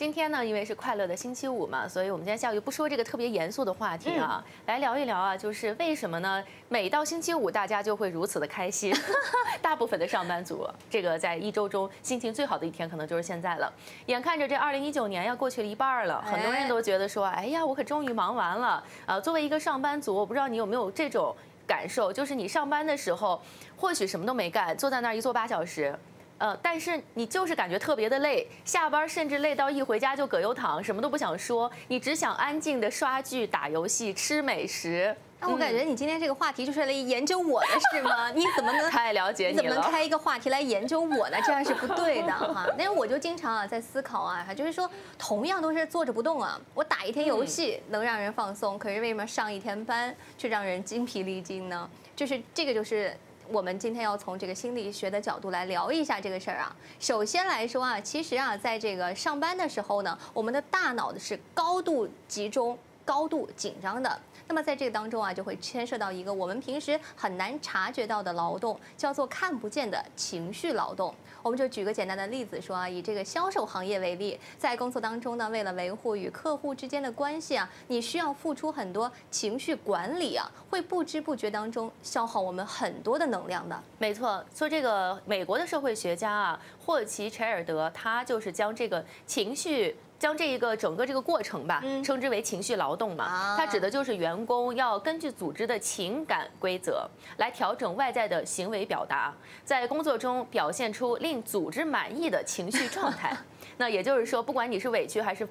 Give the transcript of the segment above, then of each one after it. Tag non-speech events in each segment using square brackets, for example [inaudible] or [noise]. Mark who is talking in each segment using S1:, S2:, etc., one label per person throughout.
S1: 今天呢，因为是快乐的星期五嘛，所以我们今天下午就不说这个特别严肃的话题啊，来聊一聊啊，就是为什么呢？每到星期五，大家就会如此的开心。[laughs] 大部分的上班族，这个在一周中心情最好的一天，可能就是现在了。眼看着这二零一九年要过去了一半了，很多人都觉得说，哎呀，我可终于忙完了。呃，作为一个上班族，我不知道你有没有这种感受，就是你上班的时候，或许什么都没干，坐在那儿一坐八小时。呃，但是你就是感觉特别的累，下班甚至累到一回家就葛优躺，什么都不想说，你只想安静的刷剧、打游戏、吃美食。
S2: 那我感觉你今天这个话题就是来研究我的是吗？你怎么能 [laughs]
S1: 太了解你了？
S2: 怎么能开一个话题来研究我呢？这样是不对的 [laughs] 哈。那我就经常啊在思考啊，就是说同样都是坐着不动啊，我打一天游戏能让人放松，可是为什么上一天班却让人精疲力尽呢？就是这个就是。我们今天要从这个心理学的角度来聊一下这个事儿啊。首先来说啊，其实啊，在这个上班的时候呢，我们的大脑的是高度集中、高度紧张的。那么在这个当中啊，就会牵涉到一个我们平时很难察觉到的劳动，叫做看不见的情绪劳动。我们就举个简单的例子说啊，以这个销售行业为例，在工作当中呢，为了维护与客户之间的关系啊，你需要付出很多情绪管理啊，会不知不觉当中消耗我们很多的能量的。
S1: 没错，说这个美国的社会学家啊，霍奇柴尔德，他就是将这个情绪。将这一个整个这个过程吧，称之为情绪劳动嘛，它指的就是员工要根据组织的情感规则来调整外在的行为表达，在工作中表现出令组织满意的情绪状态。[laughs] 那也就是说，不管你是委屈还是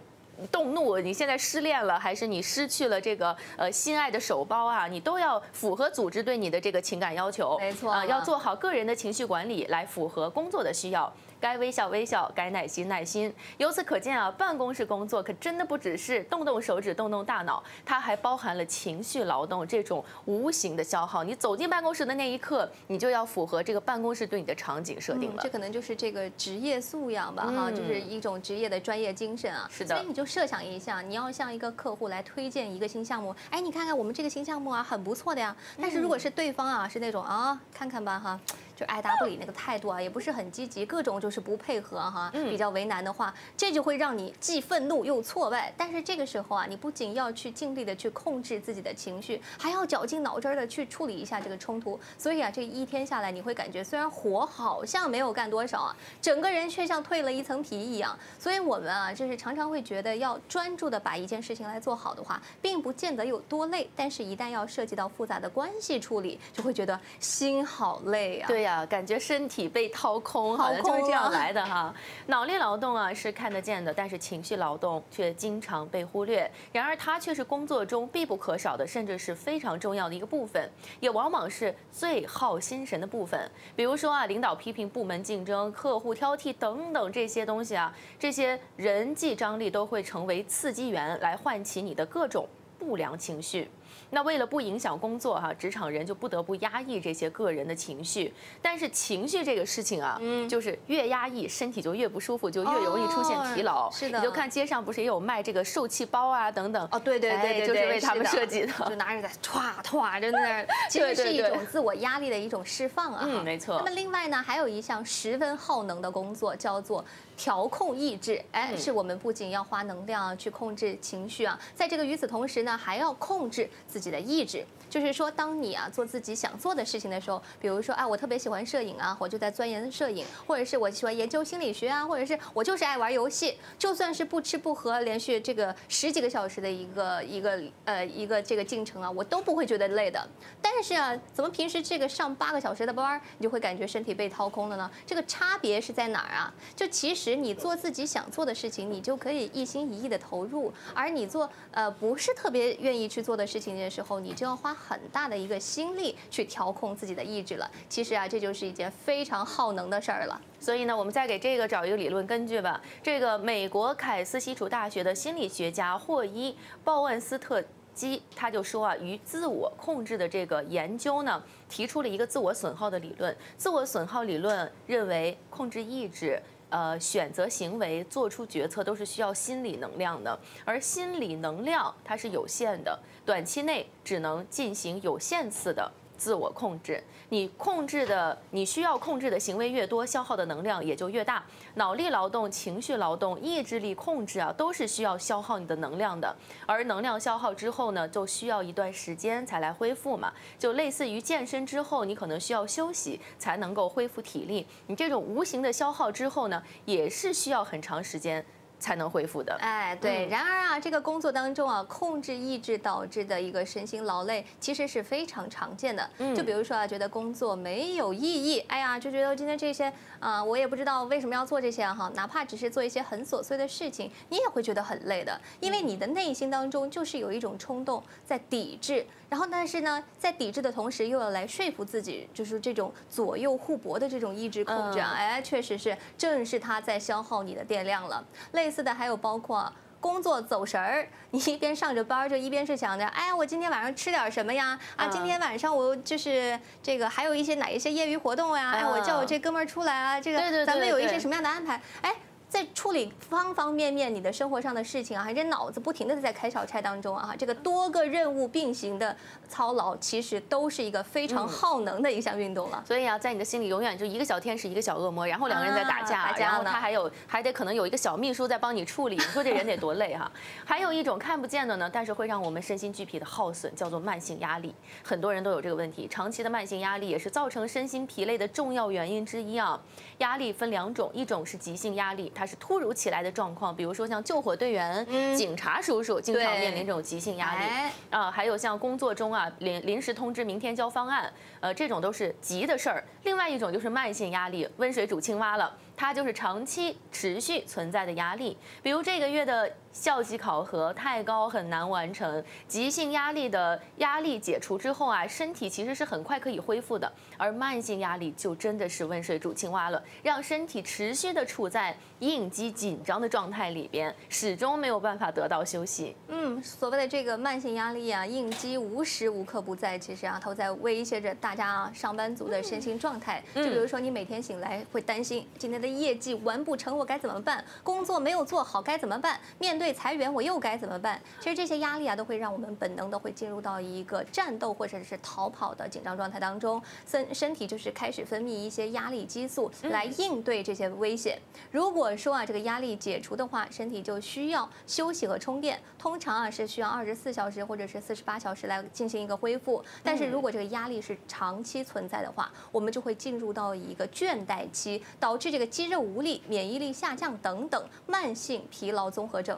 S1: 动怒，你现在失恋了，还是你失去了这个呃心爱的手包啊，你都要符合组织对你的这个情感要求。
S2: 没错，啊，
S1: 要做好个人的情绪管理，来符合工作的需要。该微笑微笑，该耐心耐心。由此可见啊，办公室工作可真的不只是动动手指、动动大脑，它还包含了情绪劳动这种无形的消耗。你走进办公室的那一刻，你就要符合这个办公室对你的场景设定了。
S2: 这可能就是这个职业素养吧，哈，就是一种职业的专业精神啊。
S1: 是的。
S2: 所以你就设想一下，你要向一个客户来推荐一个新项目，哎，你看看我们这个新项目啊，很不错的呀。但是如果是对方啊，是那种啊，看看吧，哈。就爱答不理那个态度啊，也不是很积极，各种就是不配合哈，比较为难的话，这就会让你既愤怒又挫败。但是这个时候啊，你不仅要去尽力的去控制自己的情绪，还要绞尽脑汁的去处理一下这个冲突。所以啊，这一天下来，你会感觉虽然活好像没有干多少啊，整个人却像蜕了一层皮一样。所以我们啊，就是常常会觉得要专注的把一件事情来做好的话，并不见得有多累。但是，一旦要涉及到复杂的关系处理，就会觉得心好累啊。
S1: 对呀。啊，感觉身体被掏空，好像就是这样 [laughs] 来的哈。脑力劳动啊是看得见的，但是情绪劳动却经常被忽略。然而它却是工作中必不可少的，甚至是非常重要的一个部分，也往往是最耗心神的部分。比如说啊，领导批评、部门竞争、客户挑剔等等这些东西啊，这些人际张力都会成为刺激源，来唤起你的各种不良情绪。那为了不影响工作哈，职场人就不得不压抑这些个人的情绪。但是情绪这个事情啊，嗯，就是越压抑，身体就越不舒服，就越容易出现疲劳。
S2: 是的，
S1: 你就看街上不是也有卖这个受气包啊等等。
S2: 哦，对对对，
S1: 就是为他们设计的，
S2: 就拿着在歘歘就在那儿，[laughs] 其实是一种自我压力的一种释放啊。
S1: 嗯，没错。
S2: 那么另外呢，还有一项十分耗能的工作，叫做调控意志。哎，是我们不仅要花能量去控制情绪啊，在这个与此同时呢，还要控制自。自己的意志，就是说，当你啊做自己想做的事情的时候，比如说啊，我特别喜欢摄影啊，我就在钻研摄影，或者是我喜欢研究心理学啊，或者是我就是爱玩游戏，就算是不吃不喝，连续这个十几个小时的一个一个呃一个这个进程啊，我都不会觉得累的。但是啊，怎么平时这个上八个小时的班，你就会感觉身体被掏空了呢？这个差别是在哪儿啊？就其实你做自己想做的事情，你就可以一心一意的投入，而你做呃不是特别愿意去做的事情的。时候，你就要花很大的一个心力去调控自己的意志了。其实啊，这就是一件非常耗能的事儿了。
S1: 所以呢，我们再给这个找一个理论根据吧。这个美国凯斯西楚大学的心理学家霍伊鲍恩斯特基他就说啊，与自我控制的这个研究呢，提出了一个自我损耗的理论。自我损耗理论认为，控制意志。呃，选择行为、做出决策都是需要心理能量的，而心理能量它是有限的，短期内只能进行有限次的自我控制。你控制的，你需要控制的行为越多，消耗的能量也就越大。脑力劳动、情绪劳动、意志力控制啊，都是需要消耗你的能量的。而能量消耗之后呢，就需要一段时间才来恢复嘛。就类似于健身之后，你可能需要休息才能够恢复体力。你这种无形的消耗之后呢，也是需要很长时间。才能恢复的。
S2: 哎，对。然而啊，这个工作当中啊，控制意志导致的一个身心劳累，其实是非常常见的。嗯。就比如说啊，觉得工作没有意义，哎呀，就觉得今天这些啊，我也不知道为什么要做这些哈。哪怕只是做一些很琐碎的事情，你也会觉得很累的，因为你的内心当中就是有一种冲动在抵制。然后，但是呢，在抵制的同时，又要来说服自己，就是这种左右互搏的这种意志控制啊，哎，确实是，正是它在消耗你的电量了。类似的还有包括工作走神儿，你一边上着班儿，就一边是想着，哎呀，我今天晚上吃点什么呀？啊，今天晚上我就是这个还有一些哪一些业余活动呀？哎，我叫我这哥们儿出来啊，这个咱们有一些什么样的安排？哎。在处理方方面面你的生活上的事情啊，还这脑子不停的在开小差当中啊，这个多个任务并行的操劳，其实都是一个非常耗能的一项运动了。
S1: 所以啊，在你的心里永远就一个小天使，一个小恶魔，然后两个人在打架，然后他还有还得可能有一个小秘书在帮你处理，你说这人得多累哈。[laughs] 还有一种看不见的呢，但是会让我们身心俱疲的耗损，叫做慢性压力。很多人都有这个问题，长期的慢性压力也是造成身心疲累的重要原因之一啊。压力分两种，一种是急性压力，它是突如其来的状况，比如说像救火队员、警察叔叔经常面临这种急性压力啊，还有像工作中啊临临时通知明天交方案，呃，这种都是急的事儿。另外一种就是慢性压力，温水煮青蛙了。它就是长期持续存在的压力，比如这个月的校级考核太高很难完成，急性压力的压力解除之后啊，身体其实是很快可以恢复的，而慢性压力就真的是温水煮青蛙了，让身体持续的处在应激紧张的状态里边，始终没有办法得到休息。
S2: 嗯，所谓的这个慢性压力啊，应激无时无刻不在，其实啊，都在威胁着大家啊上班族的身心状态。就比如说你每天醒来会担心今天的。业绩完不成，我该怎么办？工作没有做好，该怎么办？面对裁员，我又该怎么办？其实这些压力啊，都会让我们本能的会进入到一个战斗或者是逃跑的紧张状态当中，身身体就是开始分泌一些压力激素来应对这些危险。如果说啊，这个压力解除的话，身体就需要休息和充电，通常啊是需要二十四小时或者是四十八小时来进行一个恢复。但是如果这个压力是长期存在的话，我们就会进入到一个倦怠期，导致这个。肌肉无力、免疫力下降等等慢性疲劳综合症。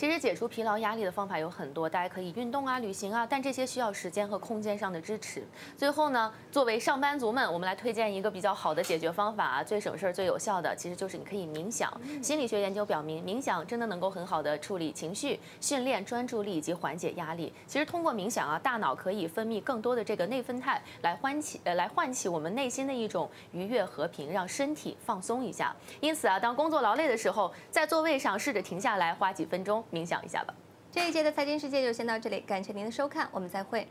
S1: 其实解除疲劳压力的方法有很多，大家可以运动啊、旅行啊，但这些需要时间和空间上的支持。最后呢，作为上班族们，我们来推荐一个比较好的解决方法啊，最省事儿、最有效的，其实就是你可以冥想。心理学研究表明，冥想真的能够很好的处理情绪、训练专注力以及缓解压力。其实通过冥想啊，大脑可以分泌更多的这个内啡肽，来唤起呃来唤起我们内心的一种愉悦和平，让身体放松一下。因此啊，当工作劳累的时候，在座位上试着停下来，花几分钟。冥想一下吧。
S2: 这一节的财经世界就先到这里，感谢您的收看，我们再会。